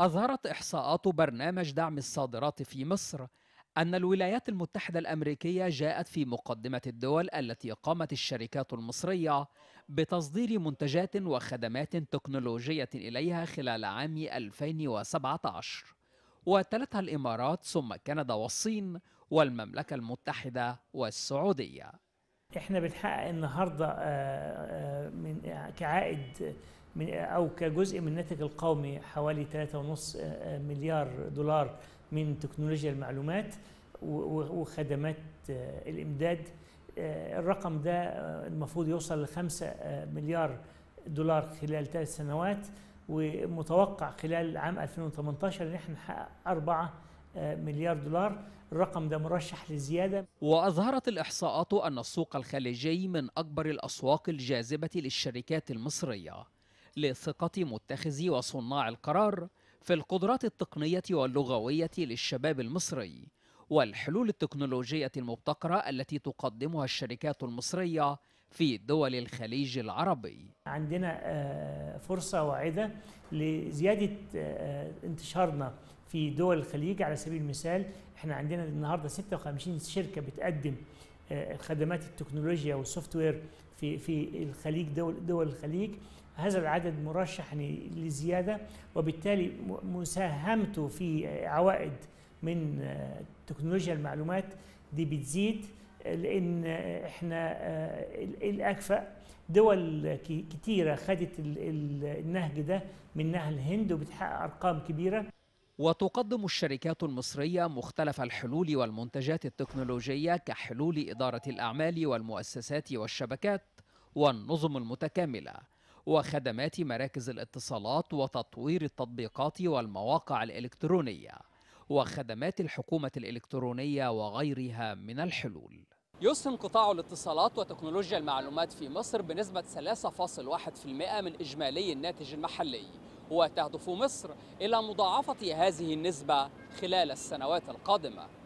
أظهرت إحصاءات برنامج دعم الصادرات في مصر أن الولايات المتحدة الأمريكية جاءت في مقدمة الدول التي قامت الشركات المصرية بتصدير منتجات وخدمات تكنولوجية إليها خلال عام 2017 وتلتها الإمارات ثم كندا والصين والمملكة المتحدة والسعودية. إحنا بنحقق النهارده آه، آه، من كعائد من أو كجزء من الناتج القومي حوالي 3.5 آه، مليار دولار من تكنولوجيا المعلومات وخدمات آه، الإمداد. آه، الرقم ده آه، المفروض يوصل ل 5 مليار دولار خلال ثلاث سنوات ومتوقع خلال عام 2018 إن إحنا نحقق 4 مليار دولار. الرقم ده مرشح لزيادة. وأظهرت الإحصاءات أن السوق الخليجي من أكبر الأسواق الجاذبة للشركات المصرية. لثقة متخذي وصناع القرار في القدرات التقنية واللغوية للشباب المصري والحلول التكنولوجية المبتكرة التي تقدمها الشركات المصرية في دول الخليج العربي. عندنا آه، فرصة واعدة لزيادة آه، انتشارنا في دول الخليج. على سبيل المثال إحنا عندنا النهارده 56 شركة بتقدم آه، خدمات التكنولوجيا والسوفت وير في في الخليج دول دول الخليج هذا العدد مرشح لزيادة وبالتالي مساهمته في عوائد من تكنولوجيا المعلومات دي بتزيد لأن إحنا آه، ال- الأكفأ دول ك- كتيرة خدت ال- ال- النهج ده منها الهند وبتحقق أرقام كبيرة. وتقدم الشركات المصرية مختلف الحلول والمنتجات التكنولوجية كحلول إدارة الأعمال والمؤسسات والشبكات والنظم المتكاملة وخدمات مراكز الاتصالات وتطوير التطبيقات والمواقع الإلكترونية وخدمات الحكومة الإلكترونية وغيرها من الحلول. يسهم قطاع الاتصالات وتكنولوجيا المعلومات في مصر بنسبة 3.1% من إجمالي الناتج المحلي وتهدف مصر إلى مضاعفة هذه النسبة خلال السنوات القادمة.